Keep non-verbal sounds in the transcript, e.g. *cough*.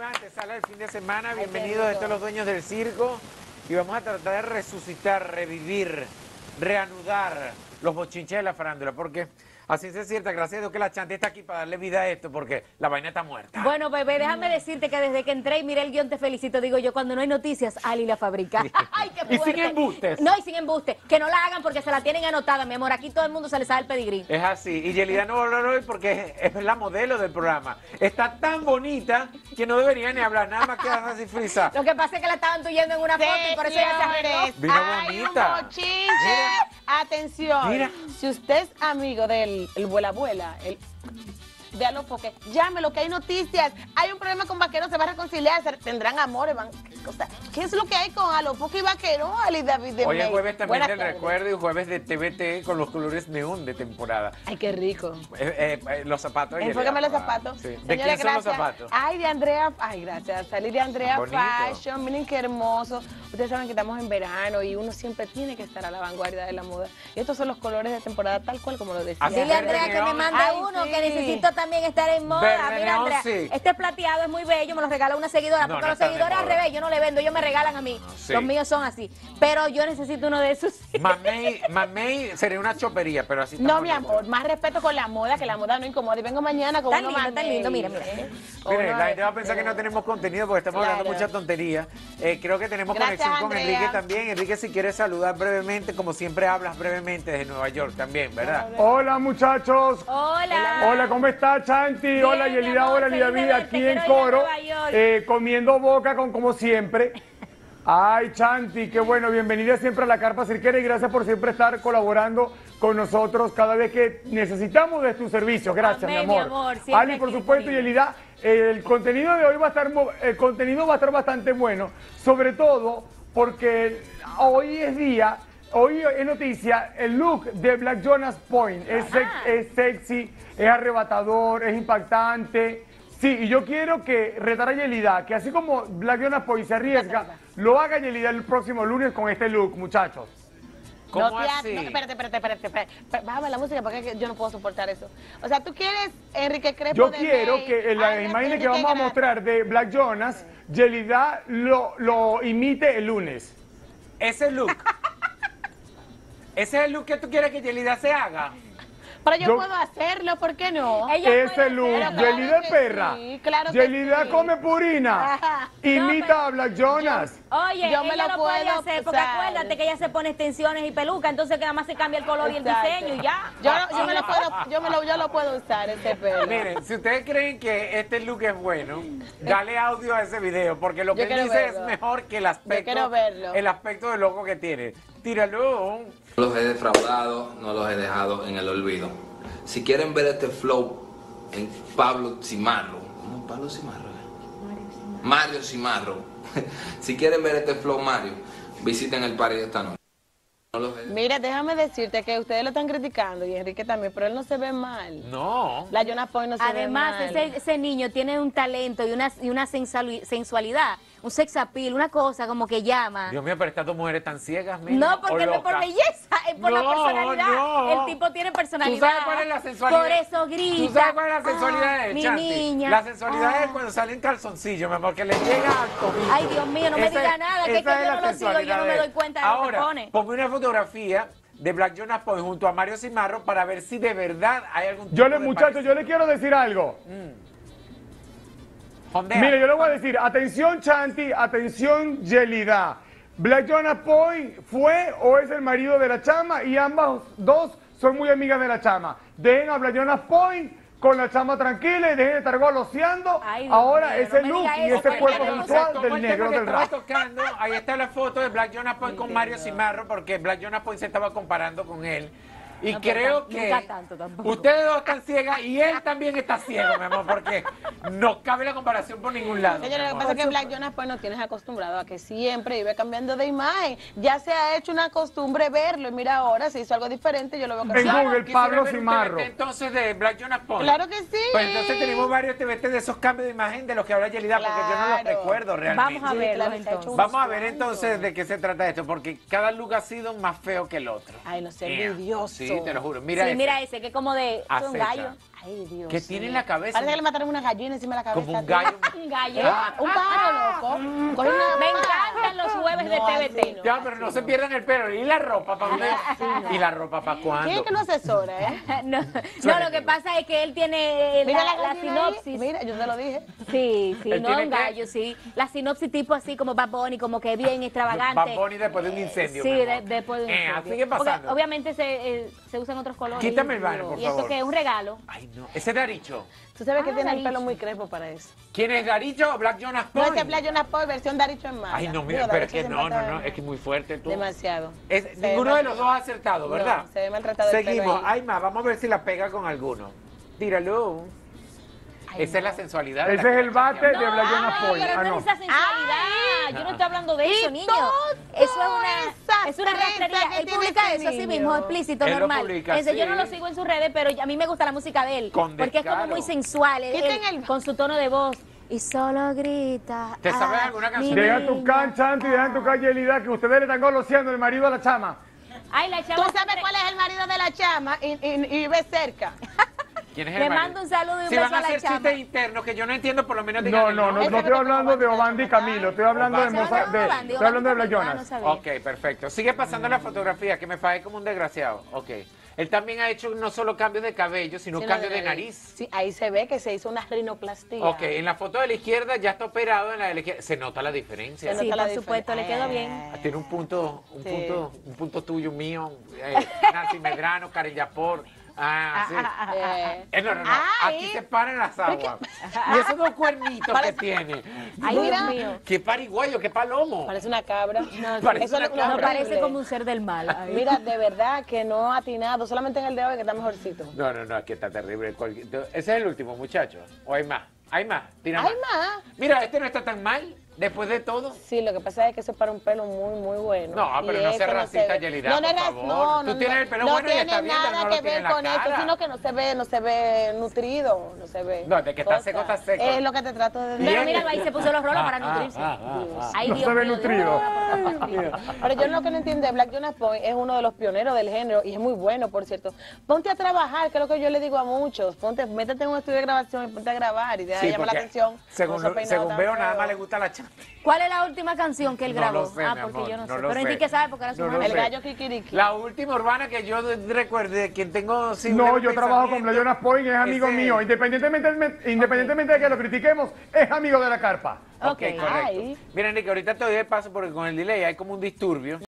nueva antesala del fin de semana. Bienvenidos a todos los dueños del circo. Y vamos a tratar de resucitar, revivir, reanudar los bochinches de la farándula. Porque Así es cierta, gracias a Dios que la chante está aquí para darle vida a esto, porque la vaina está muerta. Bueno, bebé, déjame decirte que desde que entré y miré el guion te felicito. Digo yo, cuando no hay noticias, Ali la fabrica. *laughs* Ay, qué fuerte. Y sin embustes. No, y sin embustes. Que no la hagan porque se la tienen anotada, mi amor. Aquí todo el mundo se le sabe el pedigrí. Es así. Y Yelida no va a hablar hoy porque es, la modelo del programa. Está tan bonita que no debería ni hablar, nada más que así frisa. Lo que pasa es que la estaban tuyendo en una foto y por eso ya se Vino bonita. Atención. Mira. Si usted es amigo del el, vuela vuela, el Véalo porque llámelo, que hay noticias. Hay un problema con Vaquero, se va a reconciliar, tendrán amores. Van, ¿Qué es lo que hay con Alofoque y Vaquero, Ali David de Hoy es jueves también del recuerdo y jueves de TVT con los colores neón de temporada. Ay, qué rico. Eh, eh, eh, los zapatos. Enfócame los zapatos. ¿De quién son los zapatos? Ay, de Andrea. Ay, gracias. Salí de Andrea Fashion. Miren qué hermoso. Ustedes saben que estamos en verano y uno siempre tiene que estar a la vanguardia de la moda. Y estos son los colores de temporada tal cual como lo decía. Dile a Andrea que me mande uno, que necesito también estar en moda. Mira, Andrea, este plateado es muy bello, me lo regala una seguidora, porque los seguidores al revés, yo no le vendo, ellos me regalan a mí. Los míos son así. Pero yo necesito uno de esos. *laughs* Mamey, mamey sería una chopería, pero así No, mi amor, más respeto con la moda, que la moda no incomoda. Y vengo mañana con uno más lindo, mira, mira. Mire, la gente va a pensar que no tenemos contenido porque estamos hablando mucha tontería. Eh, creo que tenemos conexión con Enrique también. Enrique, si quieres saludar brevemente, como siempre hablas brevemente desde Nueva York también, ¿verdad? Hola, muchachos. Hola. Hola, ¿cómo Chanti? hola, Yelida, hola, Lida Vida, aquí en Coro, eh, comiendo boca con como siempre. *laughs* Ay, Chanti, qué bueno, bienvenida siempre a la Carpa Cirquera y gracias por siempre estar colaborando con nosotros cada vez que necesitamos de tus servicios. Gracias, mi amor. Mi Ali, por supuesto, y Elida, el contenido de hoy va a estar el contenido va a estar bastante bueno, sobre todo porque hoy es día Hoy es noticia, el look de Black Jonas Point es, es, sexy, es arrebatador, es impactante. Sí, y yo quiero que retar a Yelida, que así como Black Jonas Point se arriesga, lo haga Yelida el próximo lunes con este look, muchachos. ¿Cómo así? No, espérate, espérate, espérate, espérate. Bájame la música porque yo no puedo soportar eso. O sea, tú quieres Enrique Crepo Yo quiero que en la imagen que vamos a mostrar de Black Jonas, Yelida lo, lo imite el lunes. Ese look ¿Ese es el look que tú quieres que Yelida se haga? Pero yo, puedo hacerlo, ¿por qué no? ese look, Yelida es perra. Sí, claro Yelida come purina. Imita a Black Jonas. Oye, yo me lo, puedo hacer, porque acuérdate que ella se pone extensiones y peluca, entonces que nada más se cambia el color y el diseño y ya. Yo, yo me lo puedo, yo, me lo, yo lo puedo usar, ese pelo. Miren, si ustedes creen que este look es bueno, dale audio a ese video, porque lo que él dice es mejor que el aspecto, el aspecto del loco que tiene. Tíralo. No los he defraudado, no los he dejado en el olvido. Si quieren ver este flow en Pablo Cimarro, ¿cómo Pablo Cimarro? Mario Cimarro. *laughs* si quieren ver este flow Mario, visiten el party esta noche. Mira, déjame decirte que ustedes lo están criticando y Enrique también, pero él no se ve mal. No. La Jonah Point no se ve mal. Además, ese, ese, niño tiene un talento y una, y una sensualidad un sex appeal, una cosa como que llama. Dios mío, pero estas dos mujeres tan ciegas, No, porque no es por belleza, es por la personalidad. El tipo tiene personalidad. ¿Tú sabes cuál es la sensualidad? Por eso grita. ¿Tú sabes cuál es la sensualidad ah, de Mi niña. La sensualidad es ah. cuando salen calzoncillos, porque le llega al tobillo. Ay, Dios mío, no me diga nada, que, es que yo no lo sigo, yo no me doy cuenta de Ahora, lo que pone. ponme una fotografía de Black Jonas Point junto a Mario Cimarro para ver si de verdad hay algún tipo Yo le, muchachos, yo le quiero decir algo. Mm. Mire, yo le voy a decir, atención Chanti, atención Yelida. Black Jonas Point fue o es el marido de la chama y ambas dos son muy amigas de la chama. Dejen a Black Jonas Point con la chama tranquila y dejen de estar goloseando. Ahora ese look y ese cuerpo sensual del negro del rap. ahí está la foto de Black Jonas Point con Mario Cimarro porque Black Jonas Point se estaba comparando con él. Y creo que ustedes dos están ciegas y él también está ciego, mi amor, porque no cabe la comparación por ningún lado. Señora, lo que pasa es que Black Jonas pues no tienes acostumbrado a que siempre vive cambiando de imagen. Ya se ha hecho una costumbre verlo y mira ahora se hizo algo diferente, yo lo veo que En Google, Pablo Cimarro. Entonces de Black Jonas Point. Claro que sí. Pues entonces tenemos varios TVT de esos cambios de imagen de los que habla Yelida, porque yo no los recuerdo realmente. Vamos a ver, entonces. Vamos a ver entonces de qué se trata esto, porque cada look ha sido más feo que el otro. Ay, no sé, envidioso. Sí, te lo juro. Mira mira ese, que es como de un gallo. Ay, Dios. Que tiene en la cabeza. Parece que le mataron una gallina encima de la cabeza. Como un gallo. *laughs* Un gallo. Ah, un pájaro loco. Una- Me encantan los jueves de No, TVT. así no. Ya, pero no se pierdan el pelo. ¿Y la ropa para dónde? *laughs* ¿Y la ropa para ¿Quién cuándo? es que asesora, eh? *laughs* No, no, lo que pasa es que él tiene Mira la, la, la gallina ahí. sinopsis. Mira, yo te lo dije. Sí, sí, ¿Él no tiene un gallo, sí. La sinopsis tipo así como Bad Bunny, como que bien extravagante. Bad Bunny después de un incendio. Sí, mi de- amor. después de un Eh, incendio. sigue Porque pasando. obviamente se, eh, se usan otros colores. Quítame el banner, por Y esto favor. que es un regalo. Ay, no. Ese es Daricho. Tú sabes que Ah, tiene el pelo muy crespo para eso. ¿Quién es Daricho o Black Jonas No, Point? ese Playa una Paul, versión Daricho en mala. Ay, no, Digo, mira, pero es que no, no, no. Es que es muy fuerte tú. Demasiado. Es- Se ninguno de los dos ha acertado, No, ¿verdad? se ve maltratado el pelo Seguimos. ahí. Hay más. Vamos a ver si la pega con alguno. Tíralo. Ay, Esa es la sensualidad. Ese la es el bate de Point. pero Ah, no no. es esa sensualidad. Yo no estoy hablando de eso, Y niño. Eso es una, es una rastrería. Él publica este eso así mismo, explícito, normal. publica, Ese, Yo no lo sigo en sus redes, pero a mí me gusta la música de él. Con porque es como muy sensual. con su tono de voz. Y solo grita. ¿Te sabes "Ah, alguna canción? Deja tu niño". cancha, Santi, deja tu calle, Elida, que ustedes le están goloseando el marido a la chama. Ay, la ¿Tú chava. sabes cuál es el marido de la chama y, y, y vive cerca? *laughs* ¿Quién es el Le marido? mando un saludo y un si beso van a a la hacer chama. chistes internos que yo no entiendo, por lo menos digan No, no, no, no estoy hablando de Obandi y Camilo, estoy hablando de. Moza, de, estoy hablando de Black Jonas. Ok, perfecto. Sigue pasando la fotografía, que me faje como un desgraciado. Ok. Él también ha hecho no solo cambios de cabello, sino Sí, no, cambio de nariz. Sí, ahí se ve que se hizo una rinoplastia. Ok, en la foto de la izquierda ya está operado, en la de la izquierda se nota la diferencia. Se Sí, nota la por supuesto, le quedó bien. Ah, Tiene un punto, un Sí. punto, un punto tuyo, mío, eh, *laughs* Nancy Medrano, Karen Yapor. Ah, sí. Eh, Eh, no, no, no. Ay. Aquí se paran las aguas. Y esos dos cuernitos que tiene. Ay, No, Dios mío. Qué pariguayo, qué palomo. Parece una cabra. *laughs* Parece Eso una cabra. No horrible. parece como un ser del mal. Ay. Mira, de verdad que no ha atinado, solamente en el de hoy que está mejorcito. No, no, no, aquí está terrible. Cualquier- Ese es el último, muchachos. ¿O hay más? Hay más. Tira Hay más. Mira, este no está tan mal, después de todo. Sí, lo que pasa es que eso es para un pelo muy, muy bueno. No, pero Y no es sea que racista, Yelida, No, no, por favor. no, no, Tú tienes no, el pelo no bueno y está bien, pero nada no lo que tiene ver en la con esto, sino que no se ve, no se ve nutrido, no se ve. No, de que está seco, está seco. Es lo que te trato de Pero decir. míralo ahí, se puso los rolos para nutrirse. Ay, No Dios se ve nutrido. Ahora, yo lo que no entiendo es Black Jonas Point es uno de los pioneros del género y es muy bueno, por cierto. Ponte a trabajar, que es lo que yo le digo a muchos. Ponte, métete en un estudio de grabación y ponte a grabar y de llamar la atención. Según, veo, nada más le gusta la chanta. ¿Cuál es la última canción que él No grabó? lo sé, ah, mi porque amor, yo no, no sé. lo Pero sé. Enrique sabe porque era su No. El sé. gallo Kikiriki. La última urbana que yo de- recuerde, de quien tengo... No, yo trabajo con Jonas Point, es amigo ese- mío. Independientemente, independientemente de que lo critiquemos, es amigo de la carpa. Ok, Ok. correcto. Ay. Mira, Enrique, ahorita te doy el paso porque con el delay hay como un disturbio.